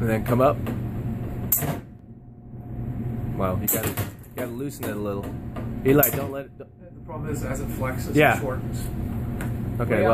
And then come up. Wow, you gotta, you gotta loosen it a little. Eli, don't let it. The problem is, as it flexes, Yeah. it shortens. Okay, well.